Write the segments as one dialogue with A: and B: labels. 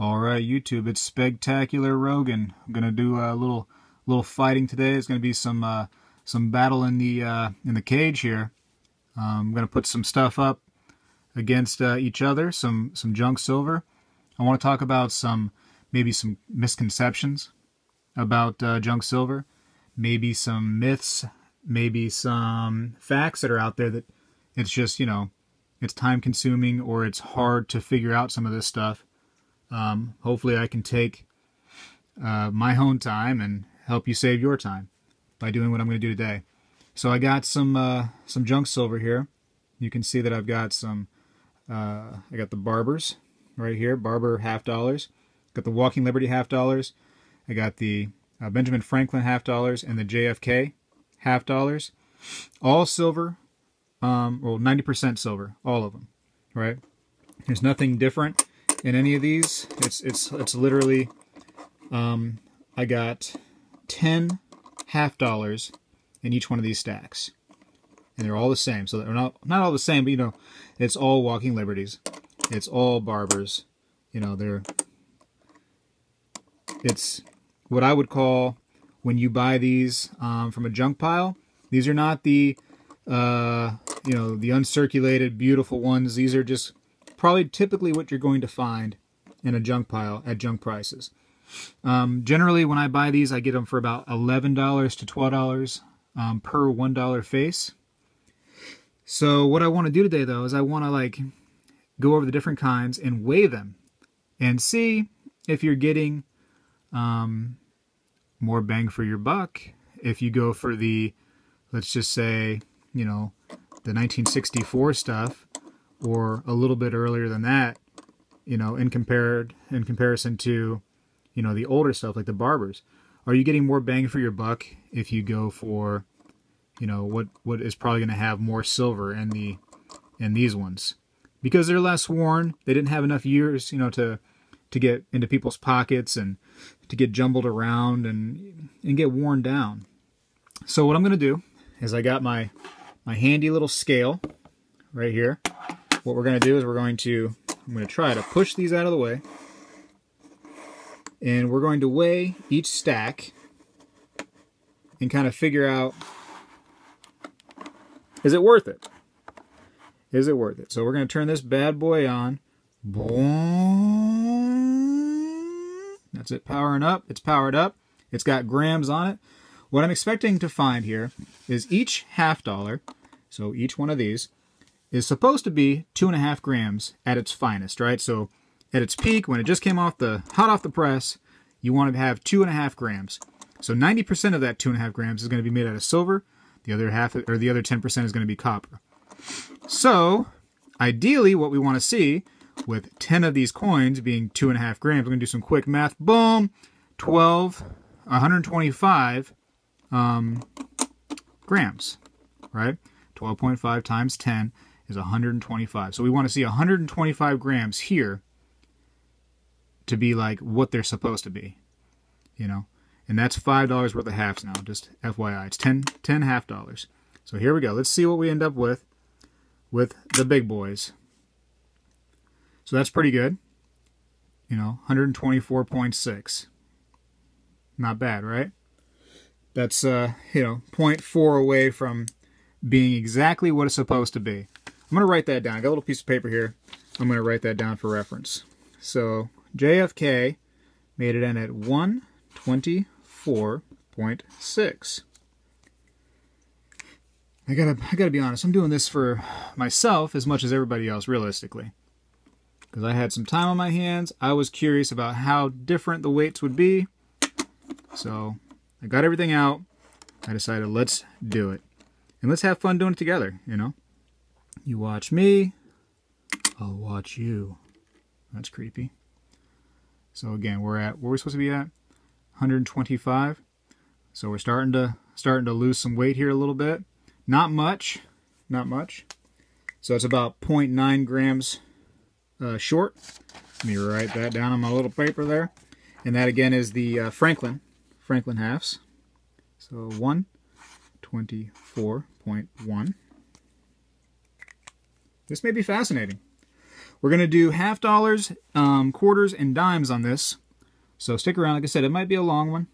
A: All right, YouTube, it's Spegtacular Rogan. I'm gonna do a little little fighting today. It's gonna be some uh, some battle in the uh, in the cage here. Um, I'm gonna put some stuff up against uh, each other, some some junk silver. I want to talk about some maybe some misconceptions about uh, junk silver, maybe some myths, maybe some facts that are out there that it's just you know it's time consuming or it's hard to figure out some of this stuff. Um, hopefully, I can take uh, my own time and help you save your time by doing what I'm going to do today. So I got some uh, some junk silver here. You can see that I've got some. Uh, I got the Barbers right here, Barber half dollars. Got the Walking Liberty half dollars. I got the uh, Benjamin Franklin half dollars and the JFK half dollars. All silver, um, well, 90% silver, all of them, right? There's nothing different in any of these. It's it's it's literally um, I got 10 half dollars in each one of these stacks. And they're all the same. So they're not not all the same, but you know, it's all walking liberties. It's all barbers. You know, they're it's what I would call when you buy these um, from a junk pile. These are not the uh, you know the uncirculated beautiful ones. These are just probably typically what you're going to find in a junk pile at junk prices. Um, generally, when I buy these, I get them for about $11 to $12 um, per $1 face. So what I want to do today, though, is I want to like go over the different kinds and weigh them and see if you're getting um, more bang for your buck. If you go for the, let's just say, you know, the 1964 stuff, or a little bit earlier than that, you know, in compared in comparison to, you know, the older stuff like the barbers. Are you getting more bang for your buck if you go for, you know, what what is probably going to have more silver in the in these ones? Because they're less worn, they didn't have enough years, you know, to to get into people's pockets and to get jumbled around and and get worn down. So what I'm going to do is I got my my handy little scale right here what we're going to do is we're going to, I'm going to try to push these out of the way. And we're going to weigh each stack and kind of figure out, is it worth it? Is it worth it? So we're going to turn this bad boy on. That's it powering up. It's powered up. It's got grams on it. What I'm expecting to find here is each half dollar, so each one of these, is supposed to be two and a half grams at its finest, right? So at its peak, when it just came off the hot off the press, you want to have two and a half grams. So 90% of that two and a half grams is going to be made out of silver. The other half, or the other 10% is going to be copper. So ideally, what we want to see with 10 of these coins being two and a half grams, we're going to do some quick math. Boom, 12, 125 um, grams, right? 12.5 times 10 is 125. So we want to see 125 grams here to be like what they're supposed to be, you know. And that's $5 worth of halves now, just FYI. It's 10, 10 half dollars. So here we go. Let's see what we end up with with the big boys. So that's pretty good. You know, 124.6. Not bad, right? That's, uh, you know, 0.4 away from being exactly what it's supposed to be. I'm going to write that down. I got a little piece of paper here. I'm going to write that down for reference. So JFK made it in at 124.6. I gotta, I gotta be honest. I'm doing this for myself as much as everybody else, realistically, because I had some time on my hands. I was curious about how different the weights would be, so I got everything out. I decided let's do it, and let's have fun doing it together. You know. You watch me, I'll watch you. That's creepy. So again, we're at where are we supposed to be at? 125. So we're starting to starting to lose some weight here a little bit. Not much, not much. So it's about 0.9 grams uh, short. Let me write that down on my little paper there. And that again is the uh, Franklin, Franklin halves. So 124.1. This may be fascinating. We're going to do half dollars, um, quarters, and dimes on this. So stick around. Like I said, it might be a long one.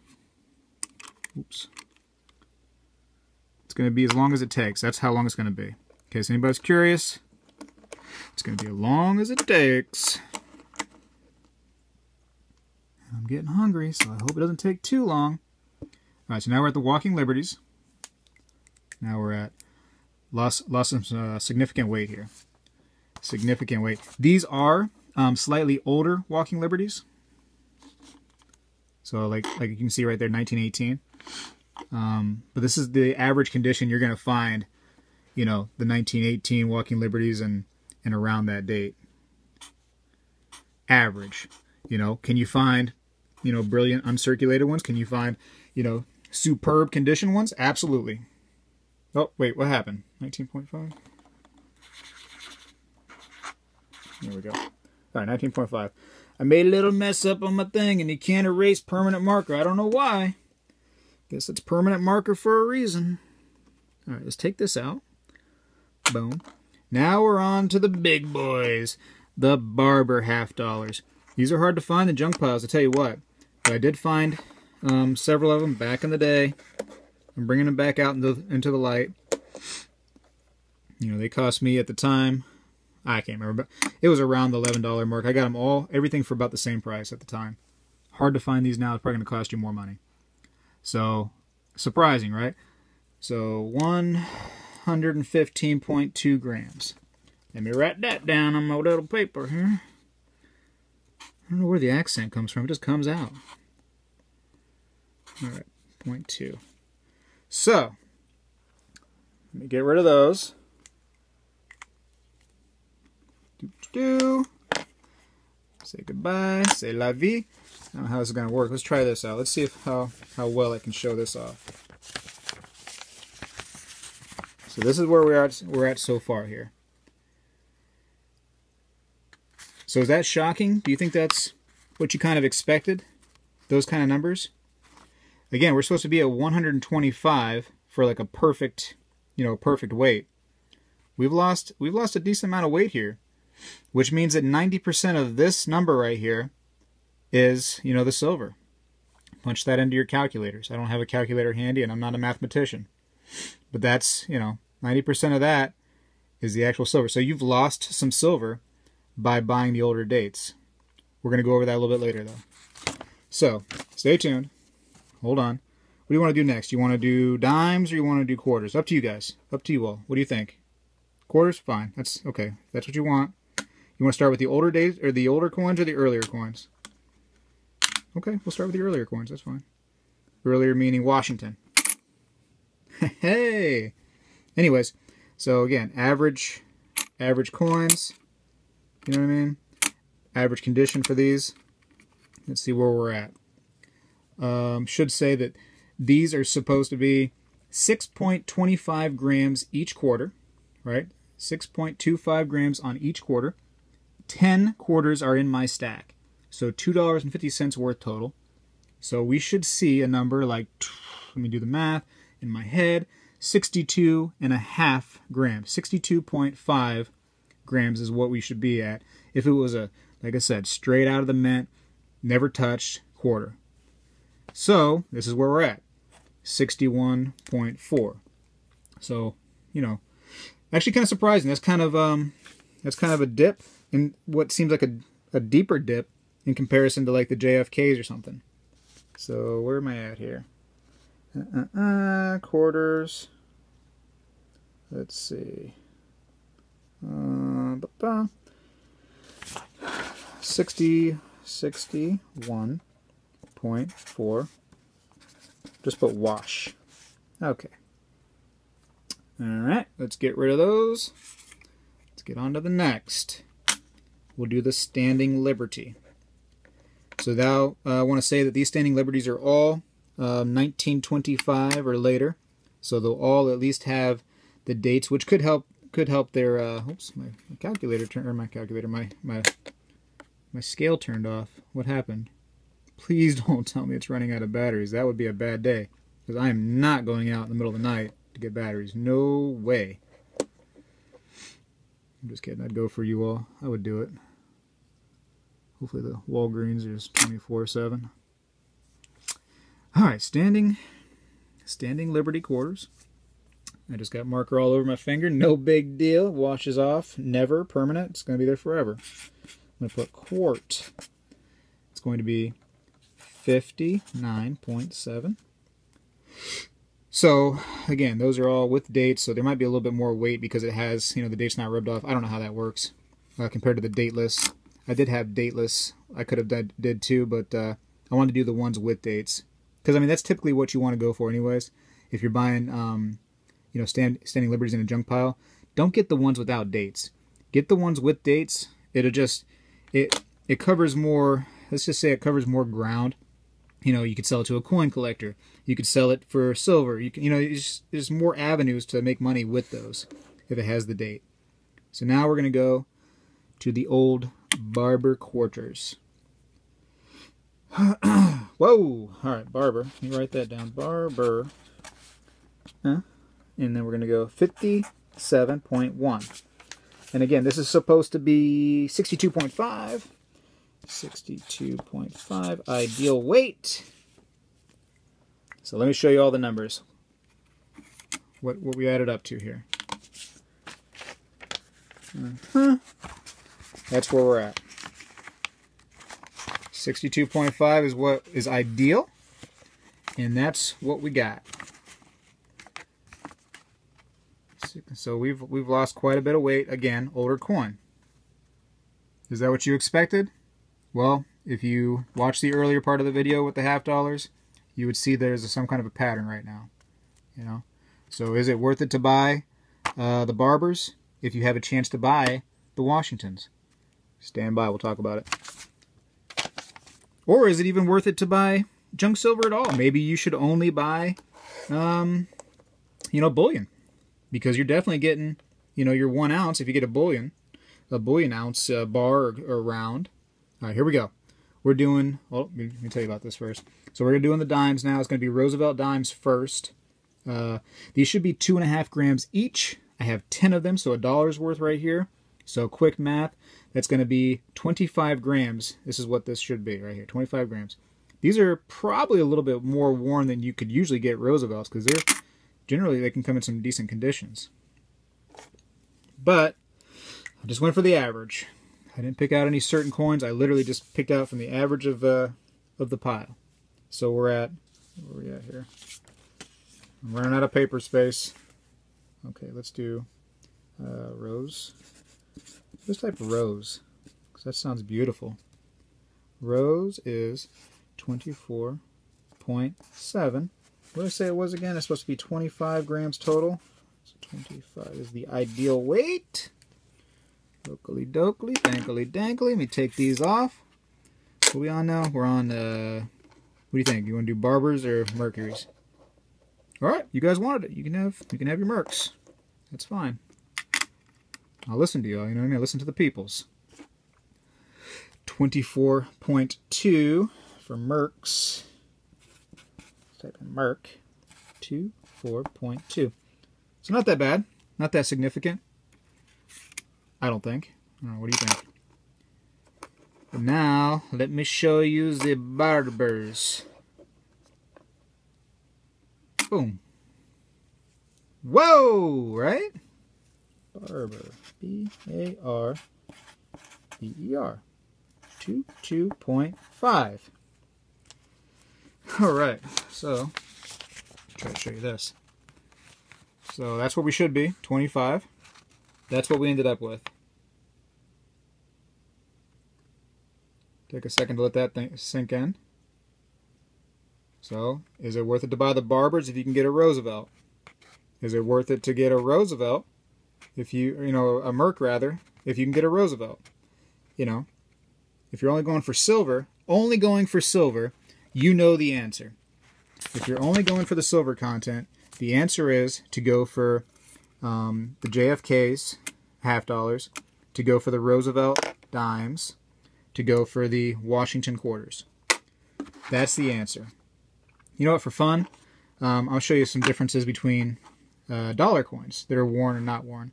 A: Oops. It's going to be as long as it takes. That's how long it's going to be. In case anybody's curious, it's going to be as long as it takes. I'm getting hungry, so I hope it doesn't take too long. All right, so now we're at the Walking Liberties. Now we're at lost lost some uh, significant weight here. Significant weight. These are um, slightly older Walking Liberties. So like like you can see right there, 1918. Um, but this is the average condition you're going to find, you know, the 1918 Walking Liberties and and around that date. Average, you know, can you find, you know, brilliant uncirculated ones? Can you find, you know, superb condition ones? Absolutely. Oh, wait, what happened? 19.5? There we go. All right, 19.5. I made a little mess up on my thing, and you can't erase permanent marker. I don't know why. Guess it's permanent marker for a reason. All right, let's take this out. Boom. Now we're on to the big boys, the Barber half dollars. These are hard to find in junk piles, I tell you what. But I did find um, several of them back in the day. I'm bringing them back out into, into the light. You know, they cost me at the time, I can't remember, but it was around the $11 mark. I got them all, everything for about the same price at the time. Hard to find these now. It's probably going to cost you more money. So, surprising, right? So, 115.2 grams. Let me write that down on my little paper here. I don't know where the accent comes from. It just comes out. All right, point two. So, let me get rid of those. Do. Say goodbye. Say la vie. I don't know how this is going to work. Let's try this out. Let's see if how, how well I can show this off. So this is where we're at, we're at so far here. So is that shocking? Do you think that's what you kind of expected? Those kind of numbers? Again, we're supposed to be at 125 for like a perfect, you know, perfect weight. We've lost we've lost a decent amount of weight here, which means that 90% of this number right here is, you know, the silver. Punch that into your calculators. I don't have a calculator handy and I'm not a mathematician. But that's, you know, 90% of that is the actual silver. So you've lost some silver by buying the older dates. We're going to go over that a little bit later, though. So, stay tuned. Hold on. What do you want to do next? You want to do dimes or you want to do quarters? Up to you guys. Up to you all. What do you think? Quarters? Fine. That's okay. That's what you want. You want to start with the older days or the older coins or the earlier coins? Okay, we'll start with the earlier coins. That's fine. Earlier meaning Washington. hey. Anyways, so again, average average coins. You know what I mean? Average condition for these. Let's see where we're at. Um, should say that these are supposed to be 6.25 grams each quarter, right? 6.25 grams on each quarter. 10 quarters are in my stack. So $2.50 worth total. So we should see a number like, let me do the math in my head, 62 and a half grams. 62.5 grams is what we should be at if it was a, like I said, straight out of the mint, never touched quarter. So this is where we're at, 61.4. So, you know, actually kind of surprising. That's kind of um, that's kind of a dip in what seems like a, a deeper dip in comparison to like the JFKs or something. So where am I at here? Uh, uh, uh, quarters. Let's see. Uh, 60, 61.4. Just put wash. Okay. Alright, let's get rid of those. Let's get on to the next. We'll do the Standing Liberty. So now uh, I want to say that these Standing Liberties are all uh, 1925 or later. So they'll all at least have the dates, which could help could help their. Uh, oops, my, my calculator turned or my calculator, my my my scale turned off. What happened? Please don't tell me it's running out of batteries. That would be a bad day because I am not going out in the middle of the night to get batteries. No way. I'm just kidding. I'd go for you all. I would do it. Hopefully the Walgreens is 24-7. All right, standing, standing Liberty quarters. I just got marker all over my finger. No big deal. Washes off. Never permanent. It's going to be there forever. I'm going to put quart. It's going to be 59.7. So, again, those are all with dates, so there might be a little bit more weight because it has, you know, the date's not rubbed off. I don't know how that works uh, compared to the dateless. I did have dateless. I could have did, did too, but uh, I wanted to do the ones with dates. Because, I mean, that's typically what you want to go for anyways. If you're buying, um, you know, stand, standing liberties in a junk pile, don't get the ones without dates. Get the ones with dates. It'll just, it, it covers more, let's just say it covers more ground you know, you could sell it to a coin collector. You could sell it for silver. You can, you know, there's more avenues to make money with those if it has the date. So now we're going to go to the old barber quarters. Whoa! All right, barber. Let me write that down. Barber. Huh? And then we're going to go 57.1. And again, this is supposed to be 62.5. 62.5 ideal weight. So let me show you all the numbers. What, what we added up to here. Uh -huh. That's where we're at. 62.5 is what is ideal. And that's what we got. So we've we've lost quite a bit of weight. Again, older coin. Is that what you expected? Well, if you watch the earlier part of the video with the half dollars, you would see there's some kind of a pattern right now. You know, so is it worth it to buy uh, the Barbers if you have a chance to buy the Washingtons? Stand by, we'll talk about it. Or is it even worth it to buy junk silver at all? Maybe you should only buy, um, you know, bullion because you're definitely getting, you know, your one ounce if you get a bullion, a bullion ounce uh, bar or, or round all right, here we go. We're doing, well, let me tell you about this first. So we're gonna doing the dimes now. It's going to be Roosevelt dimes first. Uh, these should be two and a half grams each. I have 10 of them, so a dollar's worth right here. So quick math, that's going to be 25 grams. This is what this should be right here, 25 grams. These are probably a little bit more worn than you could usually get Roosevelts because they're generally they can come in some decent conditions. But I just went for the average. I didn't pick out any certain coins. I literally just picked out from the average of uh, of the pile. So we're at where are we at here? I'm running out of paper space. Okay, let's do uh, rose. Let's type rose because that sounds beautiful. Rose is 24.7. What did I say it was again? It's supposed to be 25 grams total. So 25 is the ideal weight. Dokily dokily, dankily dankily. Let me take these off. What are we on now? We're on, uh, what do you think? You want to do Barbers or Mercury's? Alright, you guys wanted it. You can have you can have your Mercs. That's fine. I'll listen to y'all, you know what I mean? I listen to the peoples. 24.2 for Mercs. Type in Merc. 24.2. So not that bad. Not that significant. I don't think. Know, what do you think? Now, let me show you the barbers. Boom. Whoa, right? Barber. B-A-R-B-E-R. 2.5. Alright, so, try to show you this. So that's what we should be, 25. That's what we ended up with. Take a second to let that thing sink in. So, is it worth it to buy the Barbers if you can get a Roosevelt? Is it worth it to get a Roosevelt if you, you know, a Merc rather, if you can get a Roosevelt? You know, if you're only going for silver, only going for silver, you know the answer. If you're only going for the silver content, the answer is to go for um, the JFKs, half dollars, to go for the Roosevelt dimes, to go for the Washington quarters. That's the answer. You know what, for fun, um, I'll show you some differences between uh, dollar coins that are worn and not worn.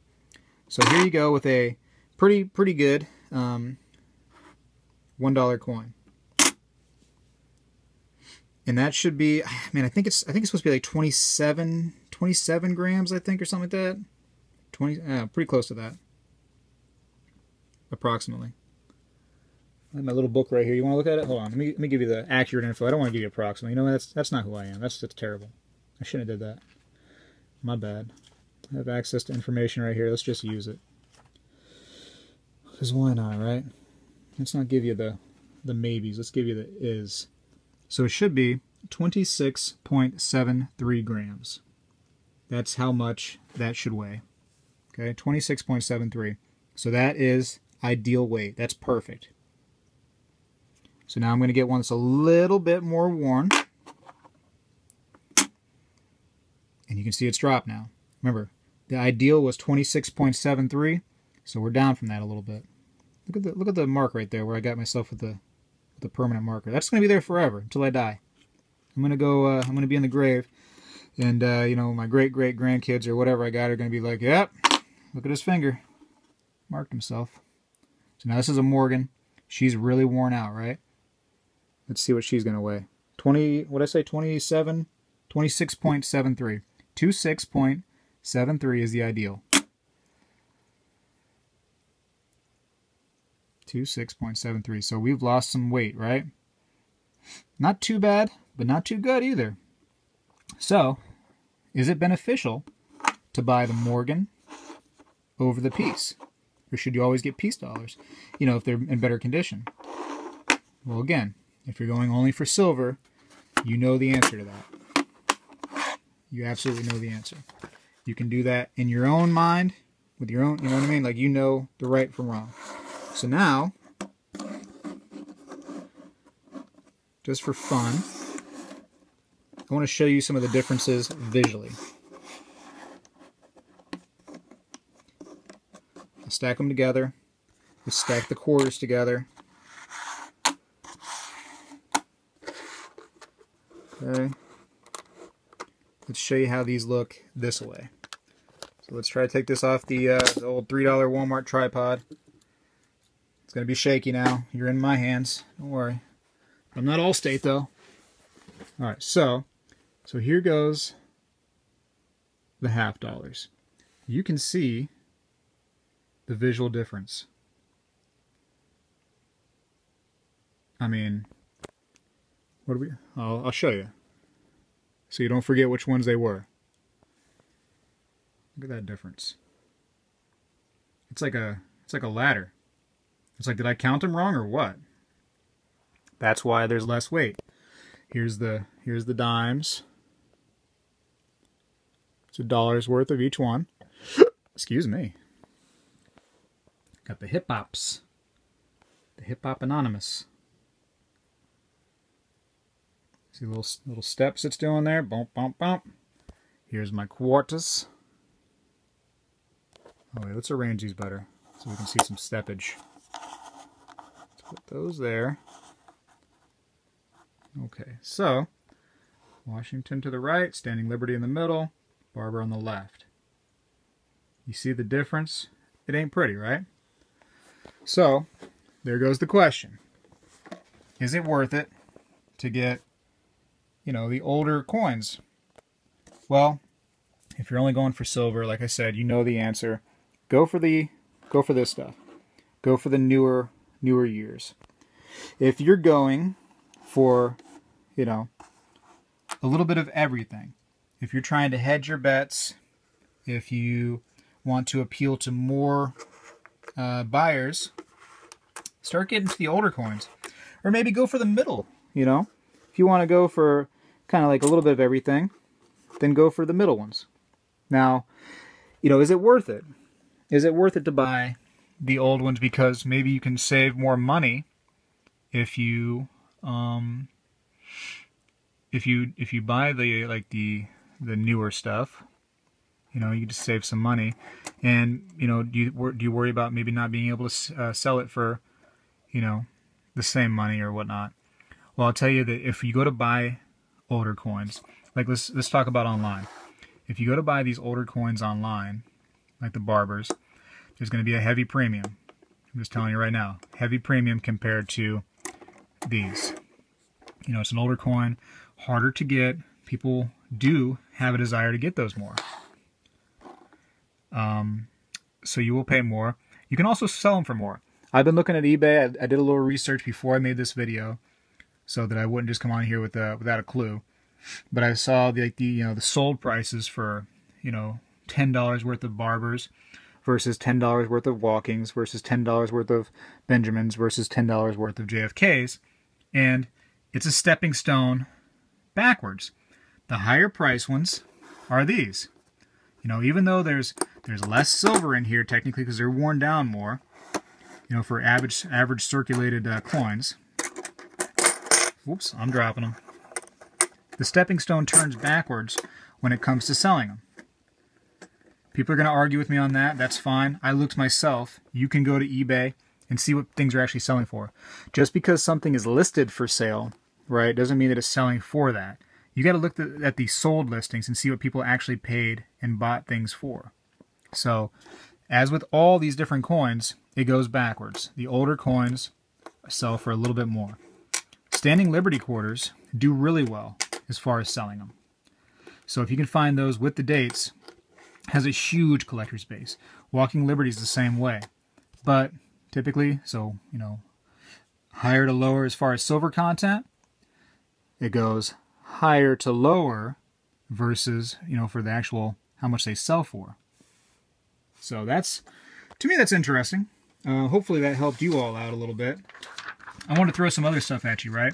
A: So here you go with a pretty pretty good. Um, one dollar coin, and that should be. Man, I think it's I think it's supposed to be like 27, 27 grams, I think, or something like that. Twenty, uh, pretty close to that, approximately. My little book right here. You want to look at it? Hold on. Let me let me give you the accurate info. I don't want to give you approximately. You know that's that's not who I am. That's that's terrible. I shouldn't have did that. My bad. I have access to information right here. Let's just use it. Because why not, right? Let's not give you the the maybes. Let's give you the is. So it should be 26.73 grams. That's how much that should weigh. Okay, 26.73. So that is ideal weight. That's perfect. So now I'm going to get one that's a little bit more worn. And you can see it's dropped now. Remember, the ideal was 26.73, so we're down from that a little bit. Look at the look at the mark right there where I got myself with the with the permanent marker. That's going to be there forever until I die. I'm going to go uh, I'm going to be in the grave and uh, you know, my great great grandkids or whatever I got are going to be like, "Yep, look at his finger. Marked himself." So now this is a Morgan. She's really worn out, right? Let's see what she's going to weigh. 20, what I say, 27, 26.73. 26.73 is the ideal. 26.73. So we've lost some weight, right? Not too bad, but not too good either. So, is it beneficial to buy the Morgan over the Peace? Or should you always get Peace dollars? You know, if they're in better condition. Well, again, if you're going only for silver, you know the answer to that. You absolutely know the answer. You can do that in your own mind, with your own, you know what I mean? Like you know the right from wrong. So now, just for fun, I want to show you some of the differences visually. I'll stack them together. Stack the quarters together. Okay. Let's show you how these look this way. So let's try to take this off the, uh, the old $3 Walmart tripod. It's going to be shaky now. You're in my hands. Don't worry. I'm not Allstate though. Alright, so, so here goes the half dollars. You can see the visual difference. I mean, what we? I'll, I'll show you. So you don't forget which ones they were. Look at that difference. It's like a it's like a ladder. It's like did I count them wrong or what? That's why there's less weight. Here's the here's the dimes. It's a dollar's worth of each one. Excuse me. Got the hip hops. The hip hop anonymous. See little little steps it's doing there. Bump, bump, bump. Here's my quartus. Oh wait, let's arrange these better so we can see some steppage. Let's put those there. Okay, so Washington to the right, Standing Liberty in the middle, Barber on the left. You see the difference? It ain't pretty, right? So, there goes the question. Is it worth it to get you know, the older coins? Well, if you're only going for silver, like I said, you know the answer. Go for the go for this stuff. Go for the newer newer years. If you're going for, you know, a little bit of everything. If you're trying to hedge your bets, if you want to appeal to more uh, buyers, start getting to the older coins. Or maybe go for the middle, you know? If you want to go for kind of like a little bit of everything, then go for the middle ones. Now, you know, is it worth it? Is it worth it to buy the old ones because maybe you can save more money if you um if you if you buy the like the the newer stuff you know you just save some money and you know do you do you worry about maybe not being able to uh, sell it for you know the same money or whatnot well, I'll tell you that if you go to buy older coins, like let's let's talk about online. If you go to buy these older coins online, like the barbers, there's going to be a heavy premium. I'm just telling you right now, heavy premium compared to these. You know, it's an older coin, harder to get. People do have a desire to get those more. Um, so you will pay more. You can also sell them for more. I've been looking at eBay. I, I did a little research before I made this video, so that I wouldn't just come on here with a, without a clue. But I saw the, like the you know the sold prices for you know ten dollars worth of barbers versus ten dollars worth of walkings versus ten dollars worth of Benjamins versus ten dollars worth of JFKs, and it's a stepping stone backwards. The higher price ones are these. You know, even though there's there's less silver in here technically because they're worn down more, you know, for average average circulated uh, coins. Whoops, I'm dropping them. The stepping stone turns backwards when it comes to selling them. People are going to argue with me on that. That's fine. I looked myself. You can go to eBay and see what things are actually selling for. Just because something is listed for sale, right, doesn't mean that it's selling for that. You got to look at the sold listings and see what people actually paid and bought things for. So, as with all these different coins, it goes backwards. The older coins sell for a little bit more. Standing Liberty quarters do really well as far as selling them. So if you can find those with the dates, has a huge collector's base. Walking Liberty is the same way. But typically, so, you know, higher to lower as far as silver content, it goes higher to lower versus, you know, for the actual how much they sell for. So that's, to me, that's interesting. Uh, hopefully that helped you all out a little bit. I want to throw some other stuff at you, right?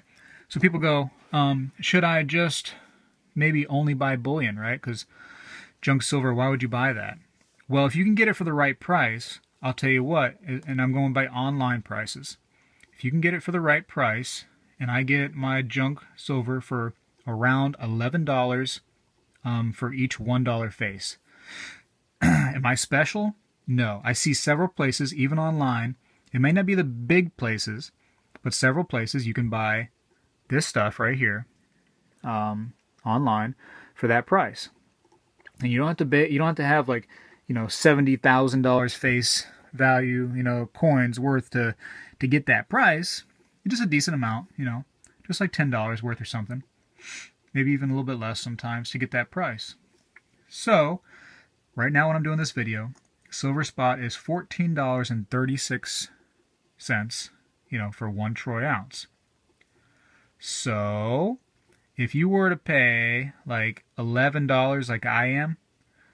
A: So people go, um, should I just maybe only buy bullion, right? Because junk silver, why would you buy that? Well, if you can get it for the right price, I'll tell you what, and I'm going by online prices. If you can get it for the right price, and I get my junk silver for around $11 um, for each $1 face. Am I special? No. I see several places, even online. It may not be the big places, but several places you can buy this stuff right here um, online for that price. And you don't have to you don't have to have like, you know, $70,000 face value, you know, coins worth to, to get that price. Just a decent amount, you know, just like $10 worth or something. Maybe even a little bit less sometimes to get that price. So, right now when I'm doing this video, Silver Spot is $14.36 you know, for one troy ounce. So if you were to pay like $11 like I am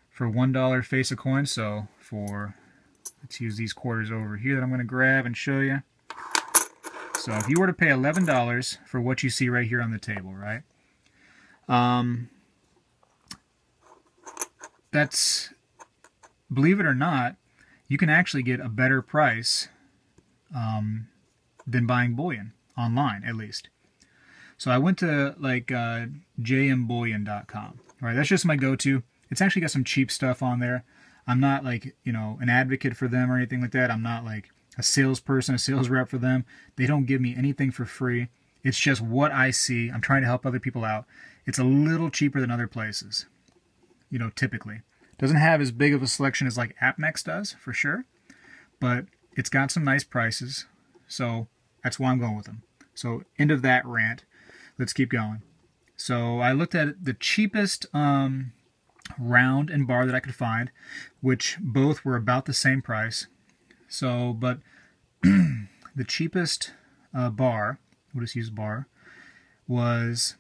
A: for $1 face of coin, so for, let's use these quarters over here that I'm going to grab and show you. So if you were to pay $11 for what you see right here on the table, right? Um, that's, believe it or not, you can actually get a better price um, than buying bullion online, at least. So I went to like uh, jmbullion.com. Right, that's just my go-to. It's actually got some cheap stuff on there. I'm not like you know an advocate for them or anything like that. I'm not like a salesperson, a sales rep for them. They don't give me anything for free. It's just what I see. I'm trying to help other people out. It's a little cheaper than other places, you know, typically. Doesn't have as big of a selection as like APMEX does, for sure. But it's got some nice prices. So that's why I'm going with them. So end of that rant let's keep going. So I looked at the cheapest um, round and bar that I could find, which both were about the same price. So, but the cheapest uh, bar, we'll just use bar, was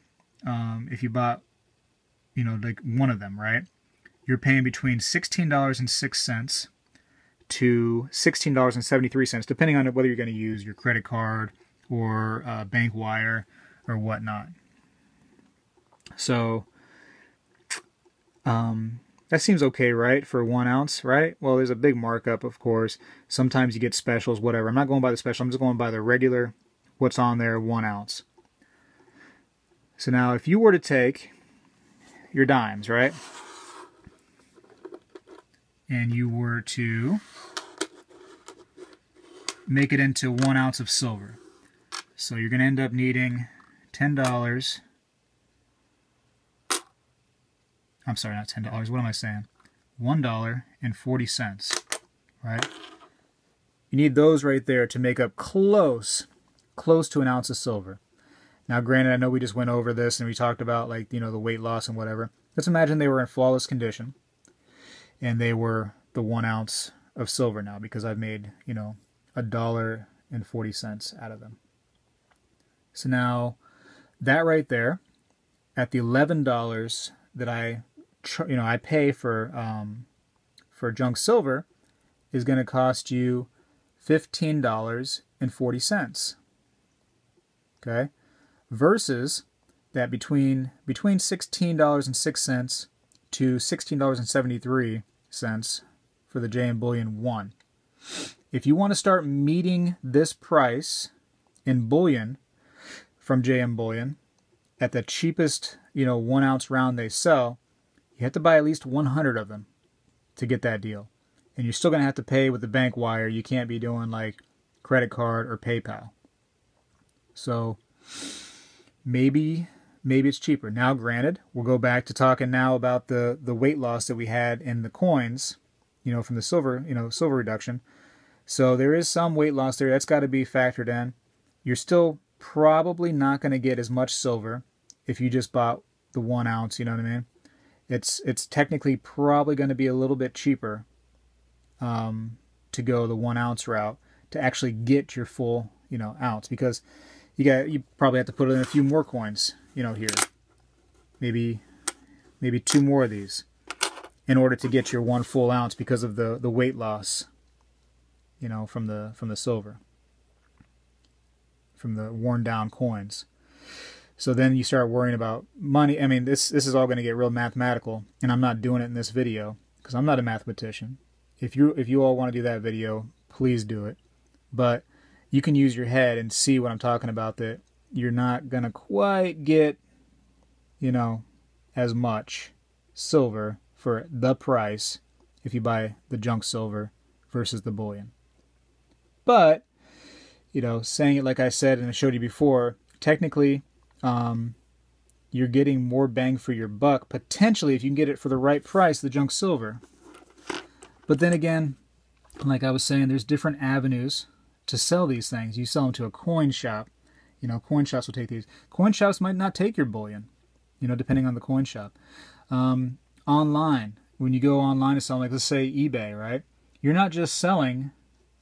A: um, if you bought, you know, like one of them, right? You're paying between $16.06 to $16.73, depending on whether you're going to use your credit card or uh, bank wire or whatnot. So, um, that seems okay, right? For one ounce, right? Well, there's a big markup, of course. Sometimes you get specials, whatever. I'm not going by the special. I'm just going by the regular, what's on there, one ounce. So now, if you were to take your dimes, right? And you were to make it into one ounce of silver. So you're going to end up needing $10. I'm sorry, not $10. What am I saying? $1.40, right? You need those right there to make up close, close to an ounce of silver. Now, granted, I know we just went over this and we talked about like, you know, the weight loss and whatever. Let's imagine they were in flawless condition and they were the one ounce of silver now because I've made, you know, a dollar and 40 cents out of them. So now that right there at the $11 that I, you know, I pay for, um, for junk silver is going to cost you $15.40. Okay? Versus that between between $16.06 to $16.73 for the JM Bullion 1. If you want to start meeting this price in bullion from JM Bullion at the cheapest, you know, one ounce round they sell, you have to buy at least 100 of them to get that deal. And you're still going to have to pay with the bank wire. You can't be doing like credit card or PayPal. So maybe maybe it's cheaper. Now granted, we'll go back to talking now about the the weight loss that we had in the coins, you know, from the silver, you know, silver reduction. So there is some weight loss there. That's got to be factored in. You're still probably not going to get as much silver if you just bought the one ounce. You know what I mean? It's it's technically probably going to be a little bit cheaper um, to go the one ounce route to actually get your full you know ounce because you got you probably have to put in a few more coins you know here. Maybe maybe two more of these in order to get your one full ounce because of the the weight loss you know from the from the silver from the worn down coins. So then you start worrying about money. I mean this this is all going to get real mathematical and i'm not doing it in this video because i'm not a mathematician. If you if you all want to do that video please do it. But you can use your head and see what i'm talking about that you're not going to quite get you know as much silver for the price if you buy the junk silver versus the bullion but you know saying it like i said and i showed you before technically um, you're getting more bang for your buck potentially if you can get it for the right price the junk silver but then again, like I was saying, there's different avenues to sell these things. You sell them to a coin shop. You know, coin shops will take these. Coin shops might not take your bullion, you know, depending on the coin shop. Um, online, when you go online to sell, like let's say eBay, right? You're not just selling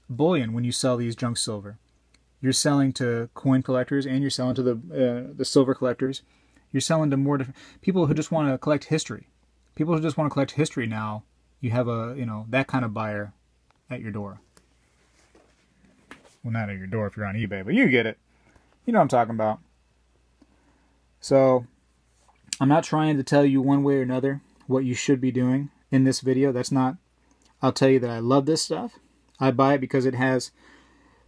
A: bullion when you sell these junk silver. You're selling to coin collectors and you're selling to the uh, the silver collectors. You're selling to more different people who just want to collect history. People who just want to collect history now you have a you know that kind of buyer at your door. Well, not at your door if you're on eBay, but you get it. You know what I'm talking about. So, I'm not trying to tell you one way or another what you should be doing in this video. That's not. I'll tell you that I love this stuff. I buy it because it has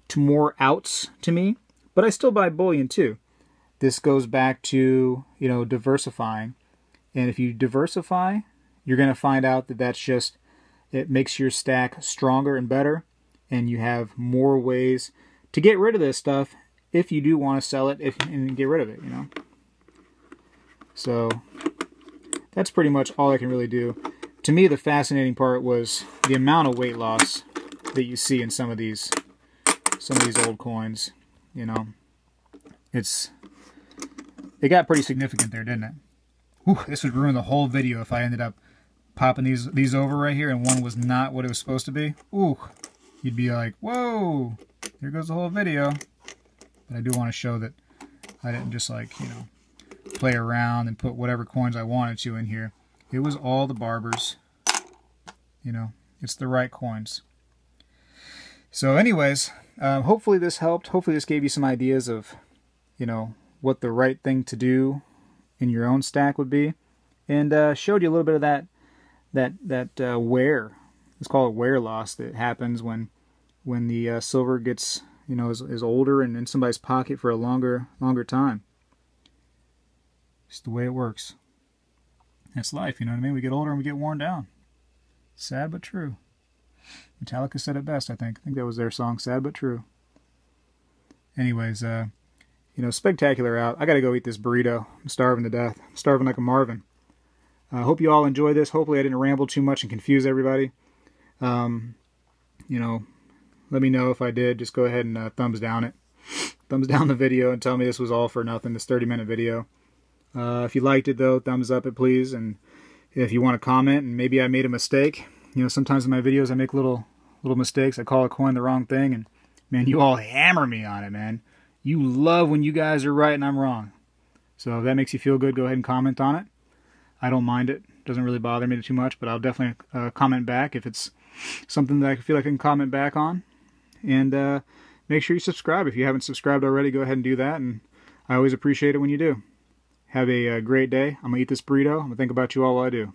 A: to more outs to me, but I still buy bullion too. This goes back to, you know, diversifying. And if you diversify, you're going to find out that that's just, it makes your stack stronger and better, and you have more ways to get rid of this stuff if you do want to sell it if, and get rid of it, you know. So that's pretty much all I can really do. To me, the fascinating part was the amount of weight loss that you see in some of these some of these old coins. You know, it's it got pretty significant there, didn't it? Whew, this would ruin the whole video if I ended up popping these these over right here and one was not what it was supposed to be, ooh, you'd be like, whoa, here goes the whole video. But I do want to show that I didn't just like, you know, play around and put whatever coins I wanted to in here. It was all the barbers. You know, it's the right coins. So anyways, uh, hopefully this helped. Hopefully this gave you some ideas of, you know, what the right thing to do in your own stack would be. And uh, showed you a little bit of that that that uh, wear. Let's call it wear loss that happens when when the uh, silver gets you know is, is older and in somebody's pocket for a longer longer time. It's the way it works. That's life, you know what I mean? We get older and we get worn down. Sad but true. Metallica said it best, I think. I think that was their song, Sad but True. Anyways, uh, you know, Spegtacular out. I gotta go eat this burrito. I'm starving to death. I'm starving like a Marvin. I uh, hope you all enjoy this. Hopefully I didn't ramble too much and confuse everybody. Um, you know, let me know if I did. Just go ahead and uh, thumbs down it. Thumbs down the video and tell me this was all for nothing, this 30 minute video. Uh, if you liked it though, thumbs up it please. And if you want to comment and maybe I made a mistake, you know, sometimes in my videos I make little little mistakes. I call a coin the wrong thing and man, you all hammer me on it, man. You love when you guys are right and I'm wrong. So if that makes you feel good, go ahead and comment on it. I don't mind it. it Doesn't really bother me too much, but I'll definitely uh, comment back if it's something that I feel like I can comment back on. And uh, make sure you subscribe. If you haven't subscribed already, go ahead and do that. And I always appreciate it when you do. Have a, a uh, great day. I'm going to eat this burrito. I'm going to think about you all while I do.